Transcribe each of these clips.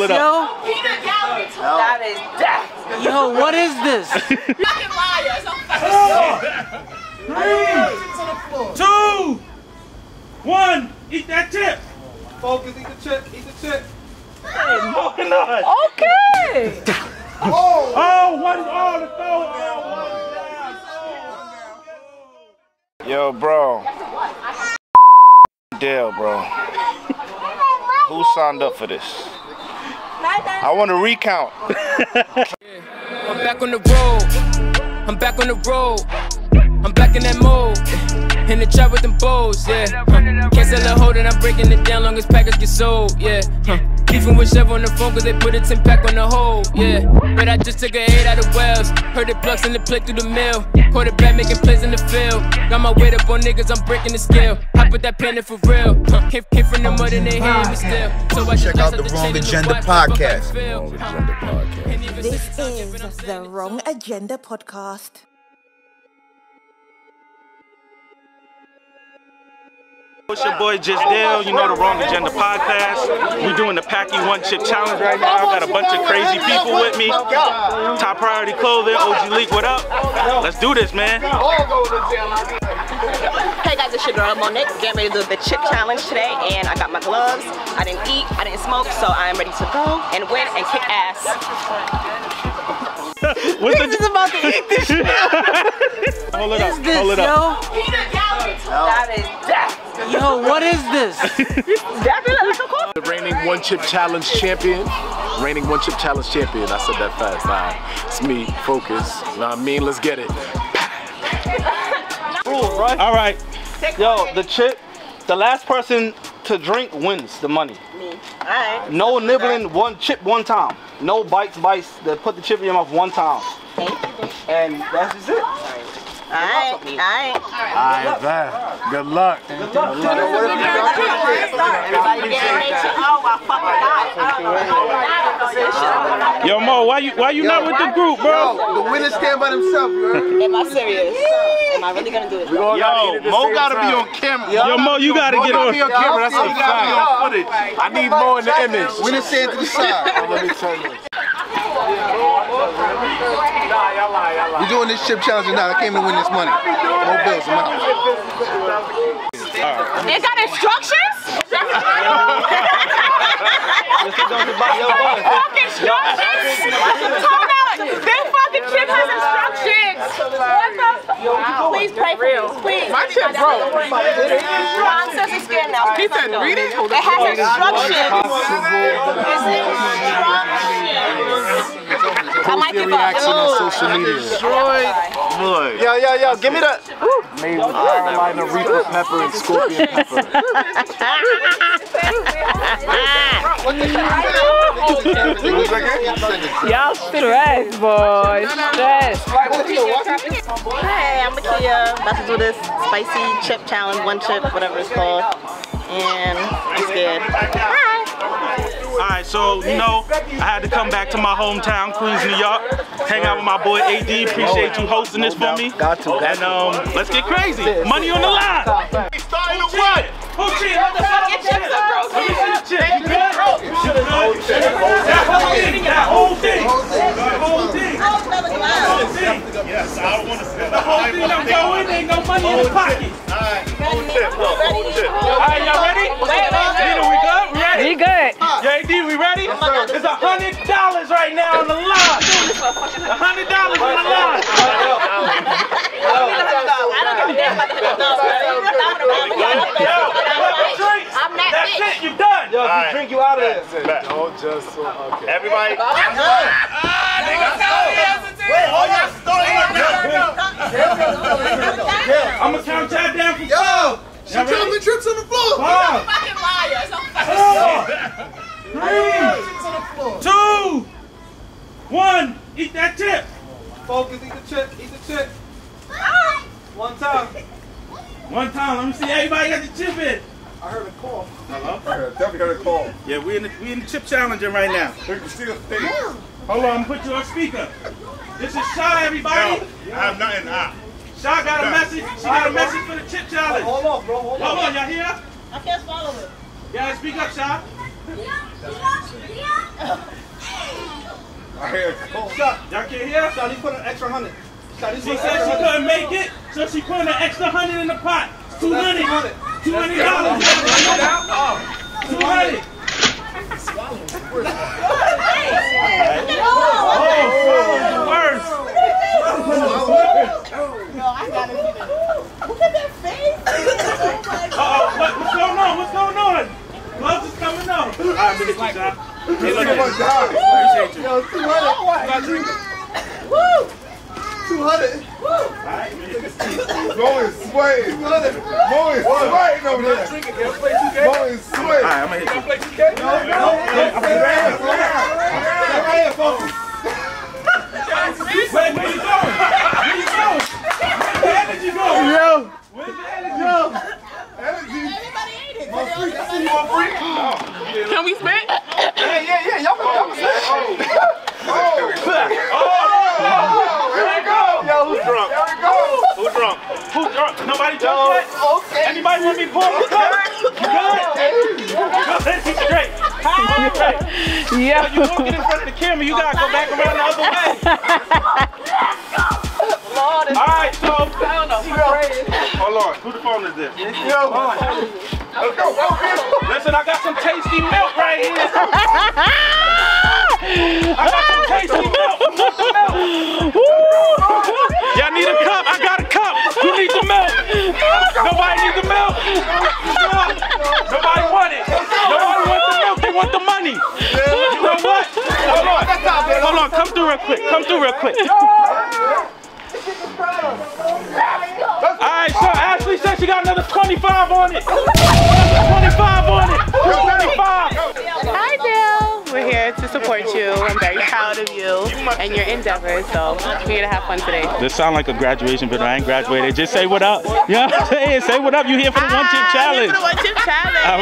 Hold it up. yo? That is death. Yo, what is this? Fucking liar. It's a fucking Two, one, eat that chip. Focus, eat the chip, eat the chip. Coconut. Okay. Oh, one, oh, the throw. Oh, Yo, bro. Dale, bro. Who signed up for this? I want to recount. I'm back on the road. I'm back on the road. I'm back in that mode. In the trap with them bows, yeah. Can't sell a hold and I'm breaking it down long as package get sold, yeah. Huh. Beefing with Chef on the phone cause they put a 10 pack on the hole, yeah. But I just took a 8 out of Wells. Heard the plugs in the play through the mill. Quarterback making plays in the field. Got my weight up on niggas, I'm breaking the scale. I put that pen in for real. Huh. Came, came from the mud and they hand me still. So I Check out the tossed Wrong chain the Agenda watch, fuck how I podcast. feel. Wrong Agenda podcast. This six seconds, but I'm is the Wrong Agenda podcast. It's your boy Just oh Dale, you know the Wrong Agenda podcast. We're doing the Paqui One Chip Challenge right now. I got a bunch of crazy people with me. Top Priority Clothing, OG Leak, what up? Let's do this, man. Hey guys, it's your girl Monique. Getting ready to do the chip challenge today, and I got my gloves. I didn't eat, I didn't smoke, so I am ready to go and win and kick ass. What's the, He's about to eat this shit. hold it What is up, this, hold it up. yo? That is death. Yo, what is this? Definitely like a coffee. The reigning one chip challenge champion. Reigning one chip challenge champion. I said that fast. All right. It's me. Focus. Know what I mean? Let's get it. All right. Yo, the chip, the last person to drink wins the money. Me. Alright. No nibbling, one chip, one time. No bites, bites. that put the chip in your mouth one time. And that's just it. Alright. Alright. Alright, man. Good luck. Good luck. Everybody getting their chip. I fucking got. Yo, Mo, why you why you not with the group, bro? The winner stand by themselves, bro. Am I serious? Am I really gonna do it? Yo, Mo gotta be on camera. Yo, Mo, you gotta get on. Be on camera. That's a fact. footage. I need more in the image. Winner stand to the side. Let me tell you. We're doing this chip challenge tonight. I came to win this money. No bills, I'm out. It got instructions? fucking instructions? Hold. This fucking chip has instructions. What the fuck? Please pray for me. Please. My chip broke. Ron says he's scared now. He said, read it. It has instructions. It's instructions. I might Your give up. reaction on social media. Boy. Yo, yo, yo, give me the. Made with Carolina Reaper pepper and scorpion pepper. Y'all stress, boy. Stress. Hey, I'm Makia. About to do this spicy chip challenge, one chip, whatever it's called. And I'm scared. Hi. All right, so you know, I had to come back to my hometown, Queens, New York, hang out with my boy AD. Appreciate you hosting this for me. Got to, And um, let's get crazy. Money on the line. Starting to what? Who cheated? What the fuck? Your chips are broken. Let me see the chip. You good? You good? That whole thing. That whole thing. That whole thing. Whole thing. Yes, I want to sit. The whole thing don't go in. Ain't no money in the pocket. Alright, hold tip, look. All right, y'all ready? Nina, we good? We ready? We good. Yeah, AD, we ready? It's a hundred dollars right now on the line. A hundred dollars on the line. I'm not That's bitch. it. You done. Yo, if Alright. you drink you out of there. Don't just so okay. Everybody. Wait, hold your story I'm gonna count y'all down from Yo, she Y'all ready? jumping trips on the floor. five, Fucking liar. four, three, two, one. Eat that chip. Focus, eat the chip, eat the chip. One time. One time. Let me see. Everybody got the chip in. I heard a call. Hello. I heard, definitely heard a call. Yeah, we in the we in the chip challenging right now. Drink the steel thing. Hold on, I'm gonna put you on speaker. This is Shy, everybody. I have nothing. Ah. Shy got a message. She got a message for the chip challenge. Hold on, bro. Hold Hold on. on, y'all hear? I can't follow it. Y'all speak up, Shy. Y'all can't hear? Charlie put an extra hundred. Charlie She said she couldn't make it, so she put an extra hundred in the pot. Two hundred. Two hundred dollars. Two hundred. right, Mr. John. Hey, look at this. Appreciate you. Yo, 200. Not drinking. Woo! 200. Woo! Alright, man. Mo is sweating. Mo is sweating over there. Drinking. I play 2K? Mo is sweating. Alright, I'm gonna hit Can I you. play 2K? No, no. Stay right here. Stay right here, folks. Wait, where you going? Where you going? Where's the energy going? Yo. Where's the energy? Can we spit? Yeah, yeah, yeah. Y'all can, y'all can say. There you go. Yo, who's drunk? There we go. Who drunk? Who drunk? Nobody drunk yet? Okay. Anybody want me to pour me Okay. Yeah. You walking in front of the camera, you gotta go back around the other way. All right, so hold on. Who the phone is this? Yo. Let's go. Listen, I got some tasty milk right here. I got some tasty milk. Who milk? Y'all need a cup? I got a cup. Who needs the milk? Nobody needs the milk. Money. You know what? Hold on. Hold on. Come through real quick. Come through real quick. All right, so Ashley said she got another 25 on it. Another 25 on it. 25. Hi, Bill. We're here to support you. I'm very proud of you and your endeavors. So we're here to have fun today. This sound like a graduation video. I ain't graduated. Just say what up. You know what I'm saying? Say what up. You here for the one chip Ah, challenge. For the one chip challenge. All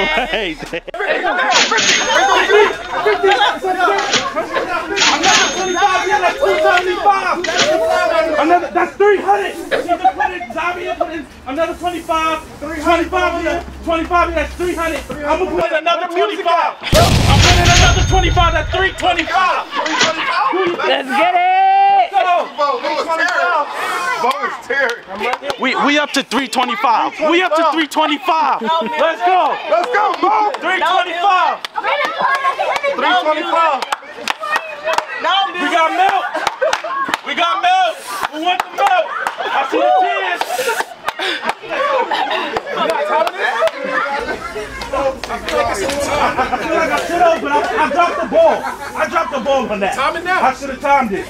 right. Another, that's 300. She just put it, Zavia put in another 25. 25 here. 25 here, that's 300. I'm gonna put in another 25. I'm putting another 25, that's 325. Let's get it. Mo is tearing. Mo is. We, we up to 325. We up to 325. Let's go. Let's go, Mo. 325. 325. We got milk. We got milk. We want the milk. I see the tears. I feel like I should have, but I, I dropped the ball. I dropped the ball on that. Time it now. I should have timed it.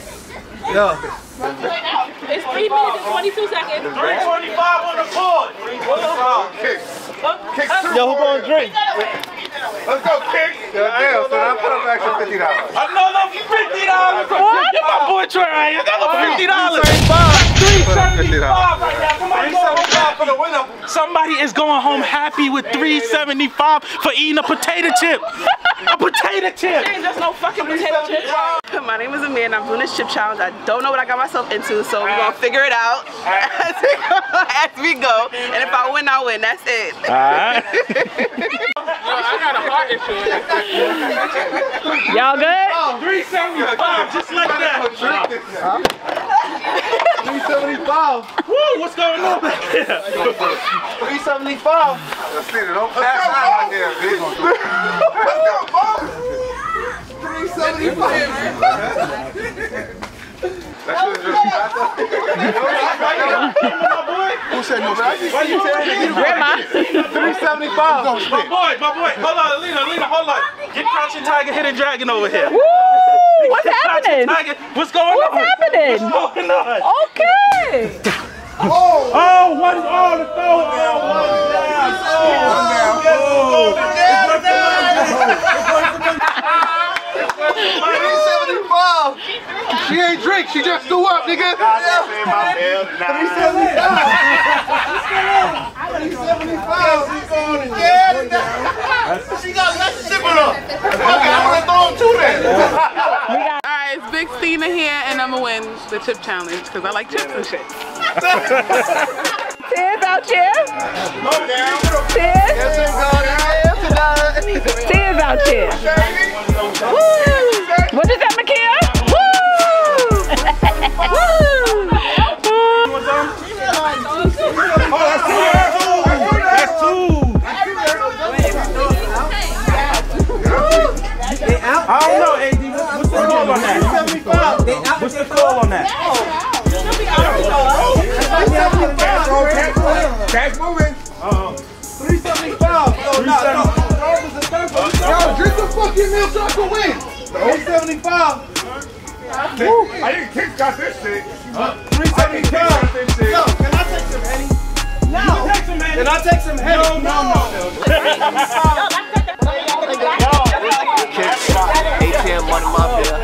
It's three minutes and 22 seconds. 325 on the board. Kick. Oh, Kick oh. two. Yo, who gonna drink? Let's go, kick. Damn, so I put up an extra $50. Another fifty dollars. What? Get my boy Troy right here. Another fifty dollars. Three seventy-five right now. Somebody going home. For the winner. Somebody is going home happy with three seventy-five for eating a potato chip. A potato chip. Ain't just no fucking potato chips. My name is Amir and I'm doing this chip challenge. I don't know what I got myself into, so we're gonna figure it out as we go. As we go. And if I win, I win. That's it. All right. I got a heart issue. Y'all good? Three seventy-five, just like that. 375. Woo! What's going on back here? 375. Let's see it. Don't pass out right there, bitch. Let's go, Mo. 375. That shit is just Who said no spit? Why you telling me? Grandma. 375. My boy, my boy. Hold on, Alina, Alina, hold on. Get Crouching Tiger, Hidden Dragon over here. Woo! What's happening? Tiger. What's going What's on? happening? What's going on? Okay. Oh, oh one, oh, the throw, oh, one down. Oh, down. oh. 375. She ain't drink. She just threw up, nigga. 375. She got less shit with her. Fuck it, I'm gonna throw him to that. Alright, it's Big Stina here and I'm gonna win the chip challenge because I like chips and shit. Tears out here. Tears. Tears out here. Woo! What is that, Makia? Woo! Kickstart this shit. 375. Yo, can I take some Henny? No. take some, man. Can I take some Henny? No, no, no. Kid spot, ATM money mafia.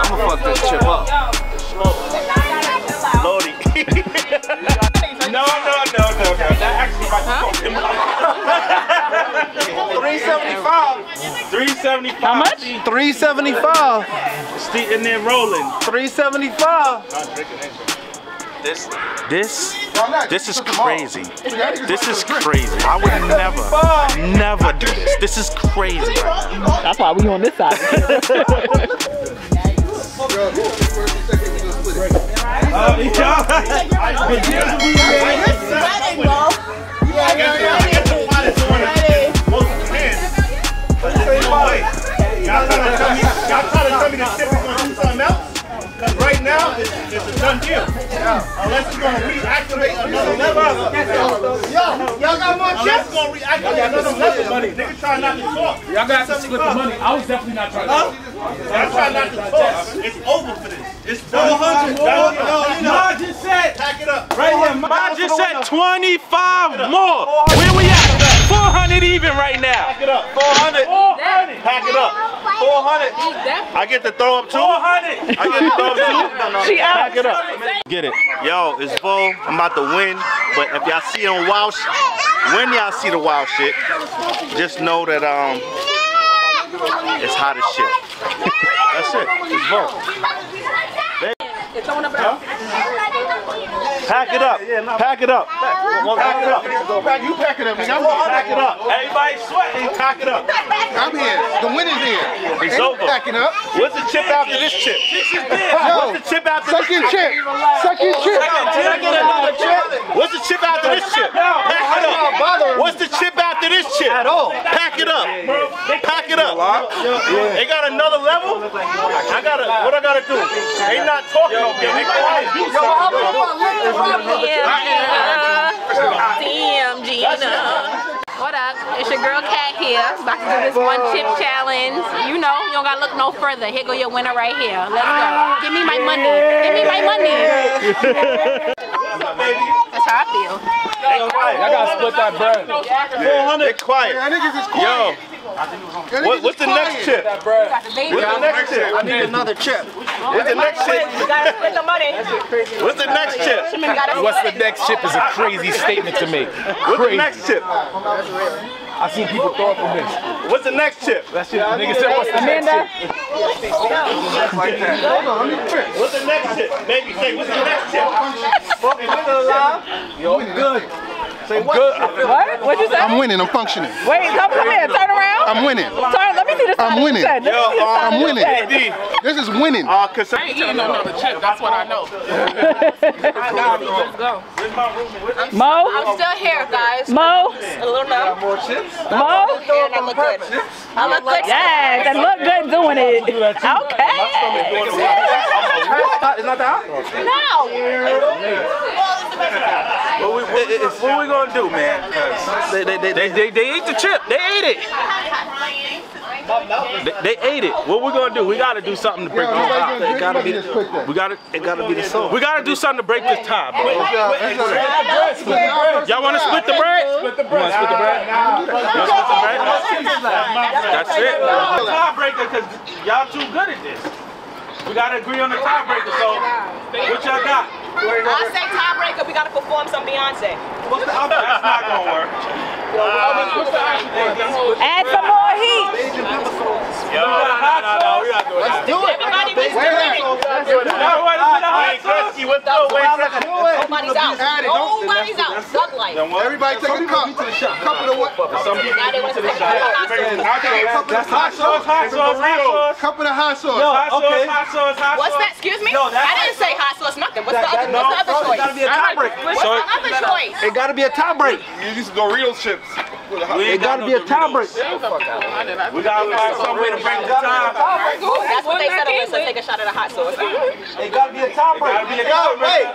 I'ma fuck this chip up. Lodi. No, no, no, no, no. That actually might be 375. 375. How much? 375. Steve in there rolling. 375. This, This, this is crazy. This is crazy. I would never, never do this. This is crazy. That's why we on this side. Uh, Y'all trying to tell me, y'all trying to tell me the ship is gonna do something else? Cause right now, it's, it's a done deal. Unless it's gonna reactivate another level. Yo, y'all got more chips? Unless it's gonna reactivate another level. Niggas trying not to talk. Y'all got to split the money. I was definitely not trying to. talk. Y'all trying not to talk. It's over for this. It's 400 more. No, no. Ma just said, Pack it up. right here, Ma just said 25 more. Where we at? 400 even right now. Pack it up. 400. 400. Pack it up. 400. I get to throw up too. 400. I get to throw up too. She out. Pack it up. Get it. yo, it's Vo. I'm about to win. But if y'all see on wild shit, when y'all see the wild shit, just know that um, it's hot as shit. That's it. It's Vo. Pack it up. Pack it up. Pack it up. You pack it up, nigga. Pack it up. Everybody sweating. Pack it up. I'm here. The win is here. It's Ain't over. Packing up. What's the chip after this chip? Yo, What's the chip after this chip? chip. Suck your chip. What's chip after this chip? Pack it up. What's the chip after this chip? At all. Pack it up. Pack it up. They got another level? I gotta, what I gotta do? They not talking over there. They gotta do something. Damn, Gina. What up? It's your girl Cat here. About to do this one chip challenge. You know, you don't gotta look no further. Here go your winner right here. Let's go. Give me my money. Give me my money. That's how I feel. Y'all gotta split that bread. 400. They quiet. Y'all niggas is quiet. Yo, Y'all what, what's is the next chip? Got the. What's the next chip? I need another chip. What's the next chip? You split the money. What's the next chip? What's the next chip is a crazy statement to me. What's the next chip? I seen people throw up on this. What's the next chip? That shit, the nigga said, what's the next Amanda? chip? What's the next chip? Baby, say, what's the next chip? Yo, I'm good. Say what? Good. I feel What? What'd you say? I'm winning. I'm functioning. Wait, come come here. Turn around. I'm winning. Turn. Let me see the side. I'm of winning. your chin. Yo, uh, I'm winning. chin. This is winning. Uh, cause I ain't eating no another chip. That's what I know. Let's go. Mo, I'm still here, guys. Mo, A little numb. Mo. And I look good. I look good. Yes, and look good doing it. Okay. It's not that hot? What we, what, what we gonna do, man? They, they, they, they, they, they ate the chip. They ate it. They, they ate it. What we gonna do? We gotta do something to break this tie. It gotta be this. We gotta, it gotta be the soul. We gotta do something to break this tie, bro. Y'all wanna split the bread? Split the bread. Split the bread. You wanna split the bread? That's it. Tiebreaker, cause y'all too good at this. We gotta agree on the tiebreaker. So, what y'all got? I say tiebreaker, we gotta perform some Beyonce. What's the other? That's not gonna work. Add some more heat. Yo, no, no, no, we gotta do it. Let's do it. Everybody needs to drink. No, wait, let's put a hot Wayne sauce. Gretzky, what's up, Wayne Gretzky? Nobody's out. Nobody's out. Thug life. Everybody take a cup. Cup of the what? Now they want to take a hot sauce. That's hot sauce, hot sauce, hot sauce. Cup of the hot sauce. Hot sauce, hot sauce, hot sauce. What's sauce. that? Excuse me? No, that's- I didn't say hot sauce, nothing. What's the other, what's the other choice? Gotta be a tiebreaker. What's the other choice? It gotta be a tiebreak. You need some Doritos chips. We ain't got gotta be a tiebreak. We gotta find some way to break the tie. That's what they said. Alyssa, take a shot of the hot sauce. It gotta be a tiebreak. Gotta be a Yo, tiebreaker. wait.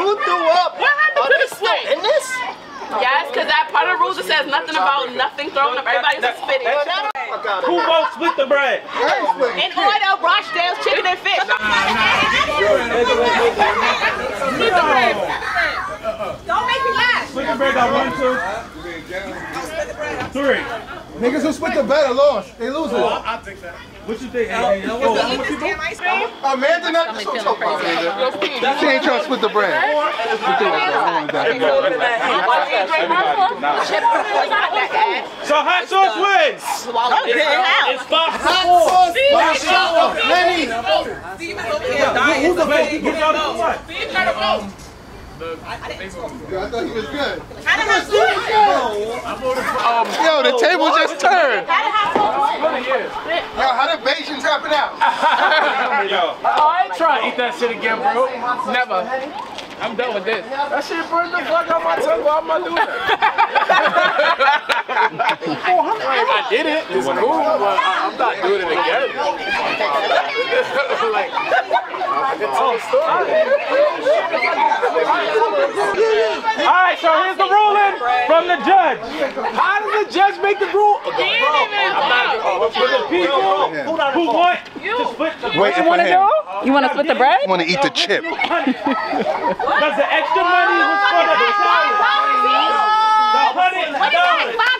Who threw up? What happened to the split? In this? Yes, because that part of the rules it says nothing about nothing thrown up. Everybody's just spitting. Who won't split the bread? In order, Rochdale's chicken and fish. Don't make me laugh. Split the bread got one, two, three. Niggas who split the bread are lost. They lose it. Oh, I think that. What you think? Damn ice cream. Amanda not so talk about Amanda. She ain't trying to split the bread. You think like that? I that. So hot sauce wins. It's five to four. Lenny. Who's the vote? Who's the other one? I thought he was good. How did I do it? Yo, the table just turned. How did I do it? Yo, how the Bayesians happen out? Yo. Oh, I ain't trying to eat that shit again, bro. Never. I'm done with this. That shit burned the fuck out my tongue. Why am I doing that? I did it. It's cool, but I- I'm not doing it again. like, I can tell a story. All right, so here's the ruling from the judge. How does the judge make the rule? For the people who want to split the Waiting You wanna him. do? You wanna split the bread? I want to eat the chip. Because the extra money was for the challenge. The hundred dollars.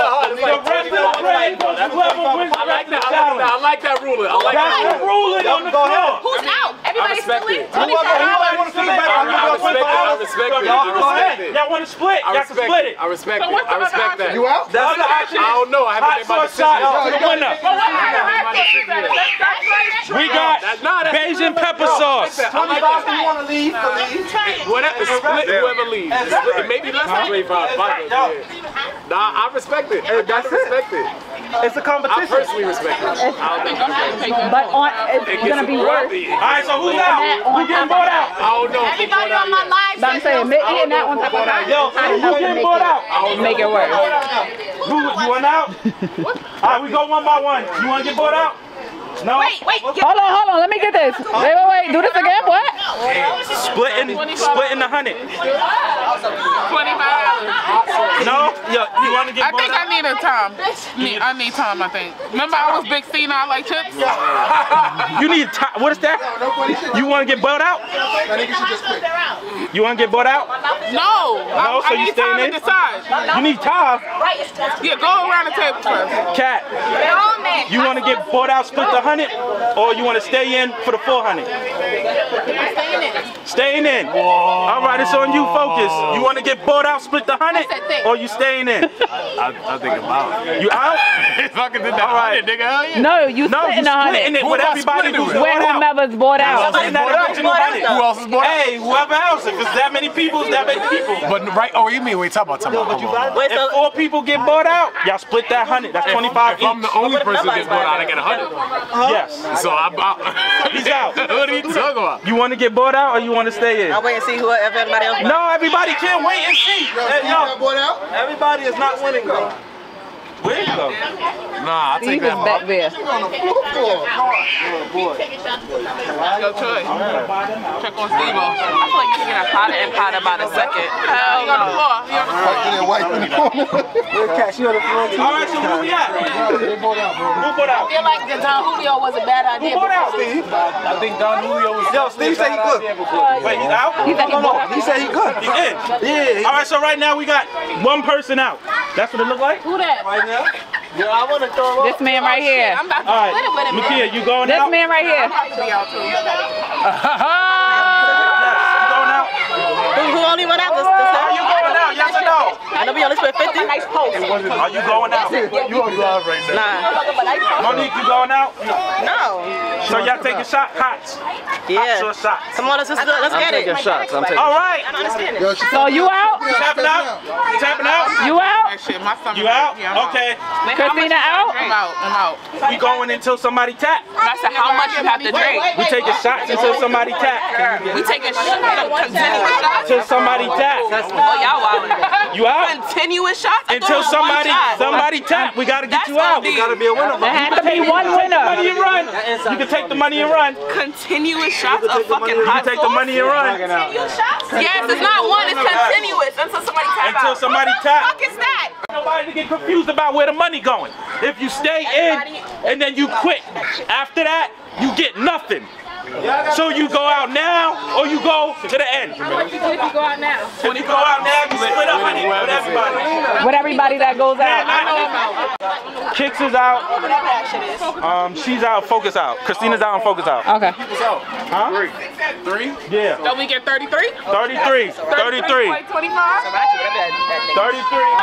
Five? The rest of the bread goes to whoever wins the I like rest of that. the I like that. challenge. I like that ruling. I like That's the ruling on the floor. Who's out? Everybody's respect still in? it. Anybody want to split? I respect it. I respect it. I Y'all go ahead. respect. Y'all want to split? I Y'all can respect split it. it. I respect it. I respect that. You out? The other option I don't know. I hot haven't made my sauce shot decision. to the winner. We got Nah, that's Bajan pepper sauce. I like that. Whatever, split whoever leaves. It's split- It may be less than 25. Fine, yeah. Nah, I respect it. I gotta respect it. It's a competition. personally respect it. I don't think But on, it's it gonna gets be worse. All right, so who's out? Who getting bought out? I don't know. if Everybody on my out live But I'm saying, make, eating that on top of that, Yo, I who know to getting make bought it, out? make it worse. Who, you want out? All right, we go one by one. You want to get bought out? No? Wait, wait. Hold on, hold on, let me get this. Wait, wait, wait, do this again, what? Splitting, splitting the hundred. Twenty-five. No? Yo, you want to get I think I need a time. Me, I need time. I think. Remember, I was big C and I like chips. You need time. What is that? You want to get bought out? That nigga should just quit. You want to get bought out? No, No, so I you need staying time in? to decide. You need time. Yeah, go around the table first. Cat, you want to get bought out, split the hundred, or you want to stay in for the four hundred? Staying in. All right, it's on you. Focus. You want to get bought out, split the hundred, or you staying in? I, I think about it. You out? If I could do that, All right. nigga, hell yeah. No, you No, you splitting a splitting hundred. it with Who am I everybody splitting who's with? Where bought out. whomever's bought out. Splitting that original hundred. Who else is bought out? Hey, whoever else. If it's that many people, it's that many people. But right, oh, you mean wait, talk about, talk about. hold on, hold. If four people get bought out, y'all split that hundred. That's twenty-five If I'm the only person that gets bought out, I get a hundred. Yes. So I'm out. He's out. what are you talking about? You want to get bought out or you want to stay in? I'll wait and see who if everybody else. No, everybody can't wait and see. Hey, yo, everybody is not winning though. Where you go? Nah, I He take was that. back there. On the floor. Yo, Troy. Check on Steve. I feel like you can get a hotter and hotter by the second. Hell no. He on the floor. Fucking that wife in the corner. All right, so who we at? Who bought out? I feel like the Don Julio was a bad idea. Who bought out? Steve? I think Don Julio was. Yo, Steve said he good. Oh, Wait, he's out? He said he bought out. He said he good. He's in. Yeah. All right, so right now we got one person out. That's what it look like? Who that? Right now? This man right oh, here. I'm about to All split it with right. him. Makia, you going This out? man right here. Be out too. You going out? Who, who only went out this, this Are time? you going out? Yes or no? I know we only spent 50. Nice post. Are you going out? You on live right now. Nah. Monique, you going out? No. So y'all taking shot hots. Yeah. Hot sauce shots. Come on, let's just do it. Let's get it. shots. I'm taking. All right. I don't understand it. Yo, So you out? Tapping out? Tapping out? You out? Shit, my. You out? Okay. Wait, Christina out? I'm out. I'm out. We going until somebody tap. I said, how much you have to drink? We taking shots until somebody tap. We taking sh- continuous shots. Till somebody tap. Oh, y'all wild. You out? Continuous shots? I Until it was one somebody shot. somebody tap. We gotta get That's you out. OD. Gotta be a winner. There has to be one can take the winner. money and run. You can take the money and run. Continuous shots of fucking You hot can take the money and run. Continuous shots? Yes, it's not one. It's continuous until somebody tap Until out. somebody What the fuck is that? Nobody to get confused about where the money going. If you stay in and then you quit, after that you get nothing. So you go out now or you go to the end. What you do if you go out now? When you go out now, you split up money with everybody. With everybody that goes out. Kicks is out. Um, she's out. Focus out. Christina's out and focus out. Okay. Huh? Three. Three? Yeah. So we get 33? 33. 33. 25? 33.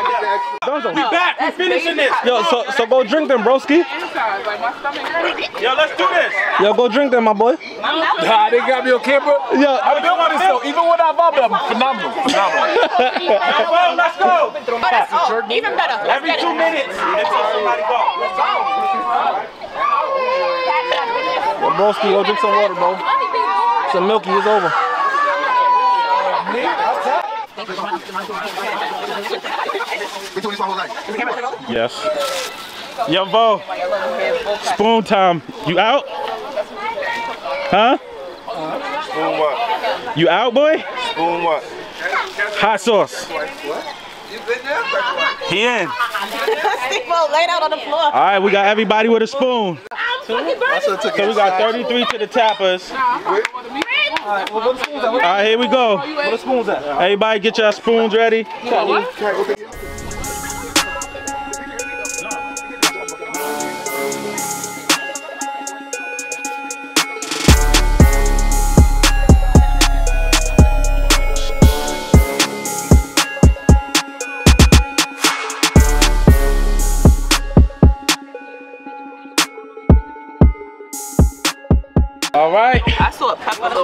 We back. We finishing this. Yo, so so go drink them, broski. Yo, let's do this. Yo, go drink them, my boy. Nah, they got me on camera. Yo, I'm doing this though. Even without my I'm phenomenal. Phenomenal. Well, let's go. Oh, that's oh, even better. Let's Every two it. minutes until somebody go. Yo, broski, go drink some water, bro. Some milky is over. We doing this my whole life. Yes. Yo, Vo. Spoon time. You out? Huh? Spoon what? You out, boy? Spoon what? Hot sauce. He in. Steve-O laid out on the floor. All right, we got everybody with a spoon. That's what it took. So we got 33 to the tappers. All right, here we go. Where the spoons at? Everybody get your spoons ready.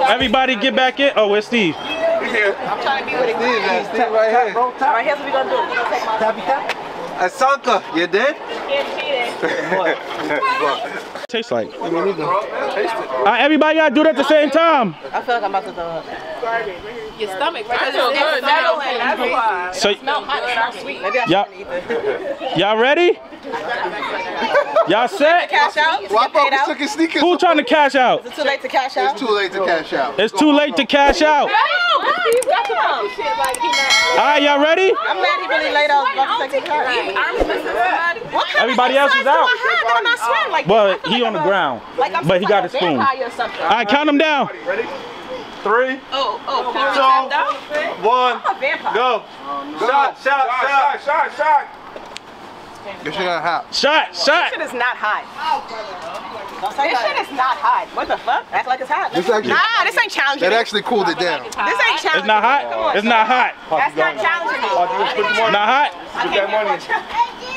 Everybody get back in. Oh, where's Steve? I'm trying to be with it. Steve right here. All right, here's what we gonna do. We gonna take my Tappy tap. Asanka, you did? Tastes like. All right, everybody gotta do it at the same time. I feel like I'm about to throw up. Your stomach, right? I feel good now. That's why. So, It smell hot and sweet. Maybe I shouldn't eat this. y'all ready? Y'all set? Cash out? Well, I Get paid out? took his sneakers. Who trying to cash out? Is it too late to cash out? It's too late to cash out. It's too late to cash out. He's got to talk shit like he not. All right, y'all ready? I'm mad he really laid out about to take his card. I'm missing somebody. What kind Everybody of else is out. do I have that I'm not sweating like But this? He like on the a- ground. Like But he some got type his spoon. All Vampire or something. right, count them down. Three, Oh, oh, Paul two, tapped out? one, I'm a vampire. go. Shot, shot, shot, shot, shot. This shit got hot. Shot, shot. This shit is not hot. This shit is not hot. What the fuck? Act like it's hot. This actually, Nah, this ain't challenging that actually cooled it down. This ain't challenging It's not hot. It's not hot. That's not challenging me. It's not hot.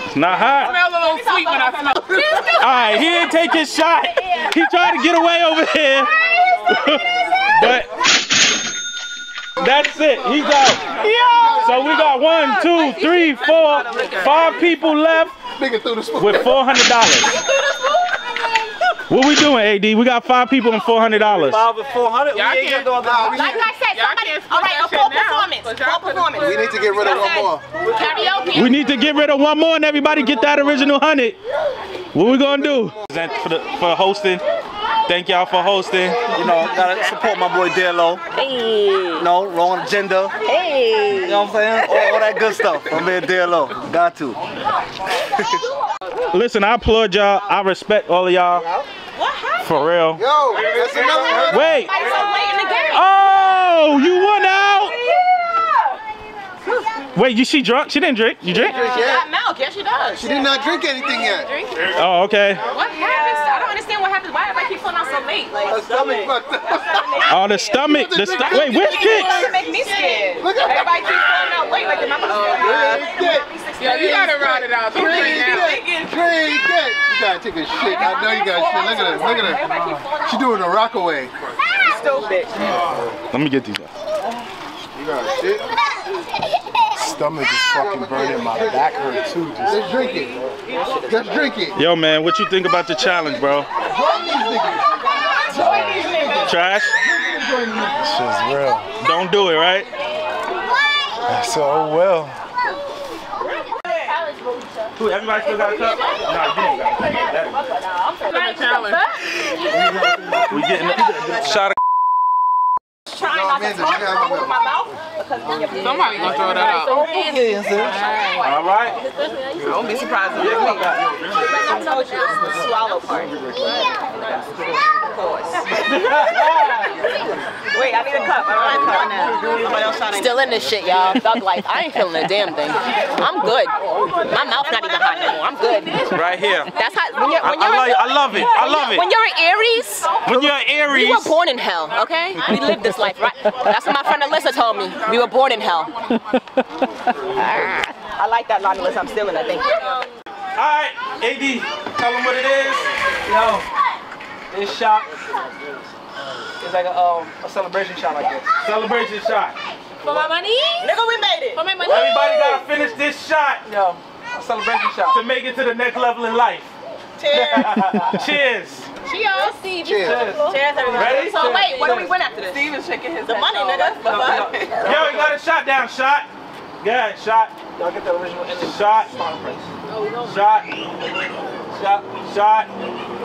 It's not hot. smells a little sweet when I smell. All right, he didn't take his shot. He tried to get away over here. but that's it. He's out. So we got one, two, three, four, five people left Nigga threw with four hundred dollars. What we doing, AD? We got five people and four hundred dollars. Five and four hundred. Y'all can't do Nah, we, Like I said, Y'all somebody, can't all right, a split full that shit now, performance. but Full performance. we need to get rid of one more. Karaoke. We need to get rid of one more and everybody get that original hundred. What we gonna do? For, the, for hosting. Thank y'all for hosting. You know, gotta support my boy Delo. Hey. No, wrong agenda. Hey. You know what I'm saying? All, all that good stuff. My man Delo. Got to. Listen, I applaud y'all. I respect all of y'all. What happened? For real. Yo, that's another one. Wait. Why so late in the game? Oh, you won out. Wait, you she drunk? She didn't drink. You drink? She got milk. Yes, she does. She did not drink anything yet. Oh, okay. What happens? I don't understand what happens. Why everybody keep pulling out so late? Like, Her stomach fucked up. Oh, the stomach. The st- wait, which It kicks? make me scared. Everybody keep pulling out late. Like, the mama oh, Yeah, you gotta ride it out. Don't Drink drink now. it. Drink it. You gotta take a shit. I know you got shit. Look at her. Look at her. She doing a rock away. Stupid. Let me get these. guys. You got shit. Stomach is fucking burning. My back hurt too. Just Just drink it. Just drink it. Yo, man, what you think about the challenge, bro? Join these niggas. Join these niggas. Trash? shit's real. Don't do it, right? So oh well. Who, everybody still got a cup? No, you don't got a cup. We getting a shot of Trying not to talk with my mouth because when you're Somebody gonna throw that out. All right. Don't be surprised if they. I told you, this is the swallow part. Wait, I need a cup. I don't have a cup now. Somebody else trying to- Still in this shit, y'all. Thug life. I ain't feeling a damn thing. I'm good. My mouth not even hot no more. I'm good. Right here. That's how when you're I, when I, you're like, I love it. I love it. When you're an Aries, When you're an Aries. we were born in hell. Okay, we lived this life, right? That's what my friend Alyssa told me. We were born in hell. Ah, I like that line unless I'm stealing, I think. All right, AD, tell them what it is. Yo, this shot is like a, um, a celebration shot like this. Celebration shot. For my money? Nigga, we made it. For my money? Everybody gotta finish this shot Yo, a celebration shot. to make it to the next level in life. Cheers. Cheers. Cheers, Steve. Cheers. Cheers, everybody. Ready? So wait, what do we win after this? Steven shaking his The head. money, nigga. Yo, you got a shot down, shot. Yeah, shot. Y'all get the original and the Shot. starting price. Shot. Shot. Shot.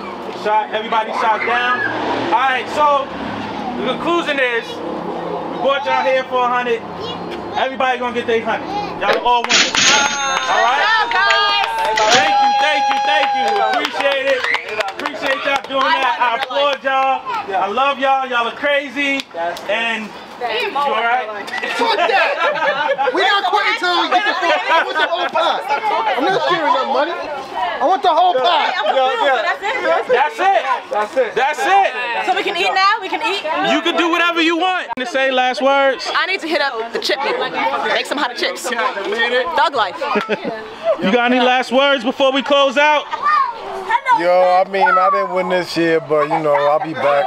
Shot. Everybody shot down. All right, so the conclusion is we brought y'all here for a hundred. Everybody gonna get their hundred. Y'all all winners. All right. Thank you, thank you, thank you. Appreciate it. Appreciate y'all doing that. I applaud y'all. I love y'all. Y'all are crazy. And you all right? Fuck that! We not quitting until we get the full. I want the whole pot. I'm not sharing that money. I want the whole pot. That's it. That's it. That's it. So we can eat now? We can eat? You can do whatever you want. To say last words. I need to hit up the chip people. Make some hot chips. Thug life. You got any last words before we close out? Yo, I mean, I didn't win this year, but you know, I'll be back.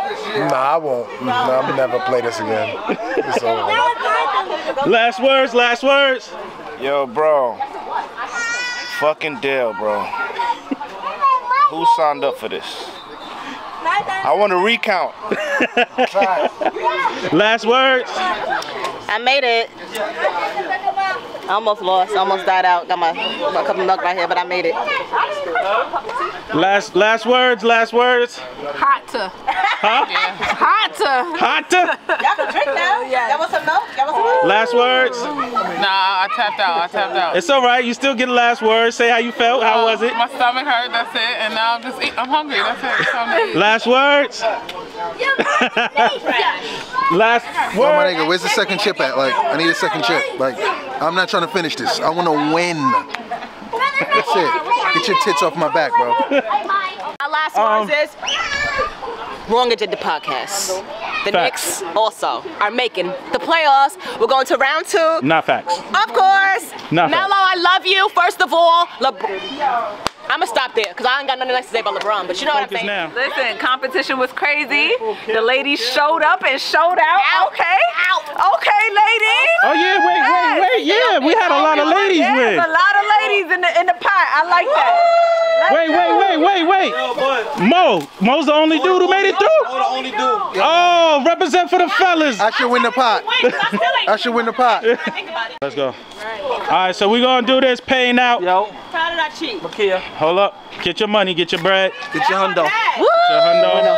Nah, I won't. Nah, I'm never play this again. It's over. Last words, last words. Yo, bro. Fucking Dale, bro. Who signed up for this? I want to recount. Last words. I made it. I almost lost. Almost died out. Got my got a couple milk right here, but I made it. Last last words, last words. Hot to. Huh? Hot to. Hot to. Y'all can drink now? Y'all want some milk? Y'all want some milk? Last words. Nah, I tapped out. I tapped out. It's all right. You still get the last word. Say how you felt. How uh, was it? My stomach hurt. That's it. And now I'm just eat. I'm hungry. That's it. So I'm. Last words. last Yo, my word. nigga, where's the second chip at? Like, I need a second chip. Like, I'm not trying to finish this. I want to win. That's it. Get your tits off my back, bro. My last Um, words is Wrong the Podcast. The Facts. Knicks also are making the playoffs. We're going to round two. Not facts. Of course. Not Melo, I love you. First of all, LeBron. I'm gonna stop there because I ain't got nothing else to say about LeBron. But you know what I'm saying. now. Listen, competition was crazy. The ladies showed up and showed out. Okay. Out. Okay, ladies. Oh yeah, wait, wait, wait. Yeah, we had a lot of ladies There's win. a lot of ladies in the in the pot. I like that. Wait, wait, wait, wait, wait. Mo, Mo's the only dude who made it through. the only dude. Oh, represent for the fellas. I should win the pot. I should win the pot. Let's go. All right, so we gonna do this paying out. Yo, Proud of that cheat. Makia, Hold up. Get your money. Get your bread. get your hundo. Get your hundo.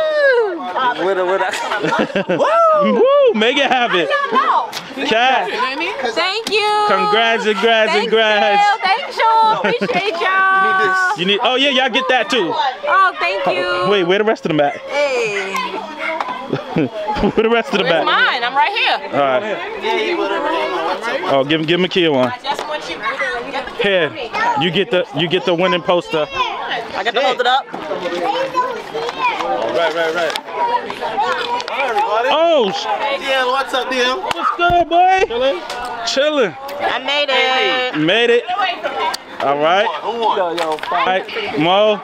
With a, with a. Woo! Make it happen. Cat. Thank you. Congrats and congrats and congrats. Thank you. Appreciate y'all. You need. Oh yeah, y'all get that too. Oh, thank you. Wait, where the rest of them at? Hey. where the rest of them Where's at? mine? I'm right here. All right. Oh, give give Makia one. Just want you. Here, you get the you get the winning poster. I got to hold it up. Right, right, right. Everybody. Oh, sh- Yeah, what's up, DM? what's good, boy? Chilling. Chilling. I made it. Made it. All right. Yo, yo, All right, Mo.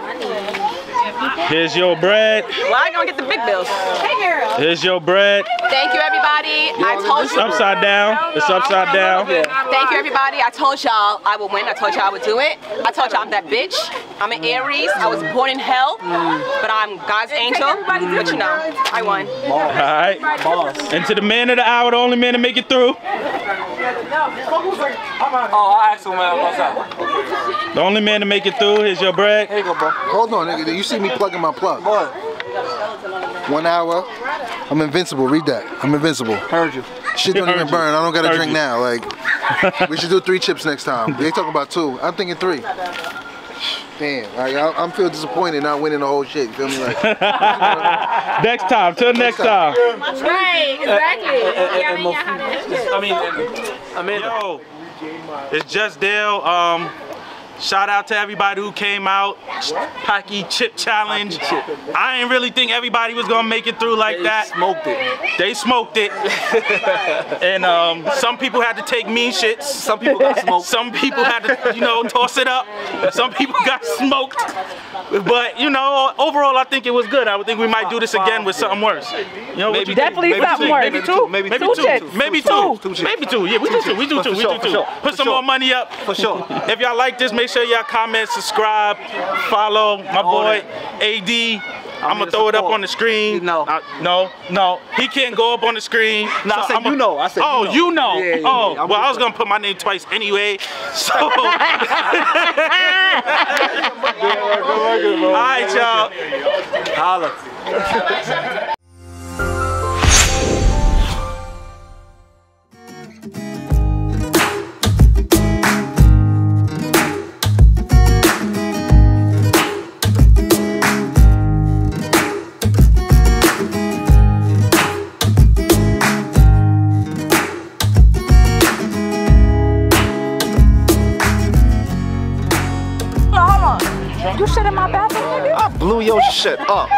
Here's your bread. Well, I gonna get the big bills. Hey, girl. Here's your bread. Thank you, everybody. I told you. It's you. upside down. It's upside down. Thank you, everybody. I told y'all I would win. I told y'all I would do it. I told y'all I'm that bitch. I'm an Aries. I was born in hell, but I'm God's angel. But you know, I won. All right. And to the man of the hour, the only man to make it through. Oh, I asked him man what's up. The only man to make it through. is your bread. Here you go, bro. Hold on, nigga. You see me plugging my plug. What? One hour. I'm invincible. Read that. I'm invincible. Heard you. Shit don't Heard even you. burn. I don't gotta drink you. now. Like, we should do three chips next time. They talking about two. I'm thinking three. Damn, like, I, I'm feel disappointed not winning the whole shit. You feel me? Like, next time. Till next time. Right, exactly. I mean, I mean, Yo, it's just Dale. Um, shout out to everybody who came out. Paqui Chip Challenge. I didn't really think everybody was gonna make it through like that. They smoked it. They smoked it. and um, some people had to take mean shits. Some people got smoked. Some people had to, you know, toss it up. Some people got smoked. But you know, overall, I think it was good. I would think we might do this again with something worse. You know, think? Definitely maybe something two, worse. Maybe two. Maybe Maybe two two. chips. Maybe Two. two. Maybe two. Yeah, we do two. We do two. We do two. Put some more money up. For sure. If y'all like this, make sure y'all comment, subscribe, follow my boy AD. I'm gonna throw it up on the screen. No. No, no. He can't go up on the screen. No, I said I'ma- you know. I said oh, you oh, know. you know. Yeah, yeah, oh, yeah. Well, I was gonna put my name twice anyway. So. All right, y'all. Holla. Your shit up.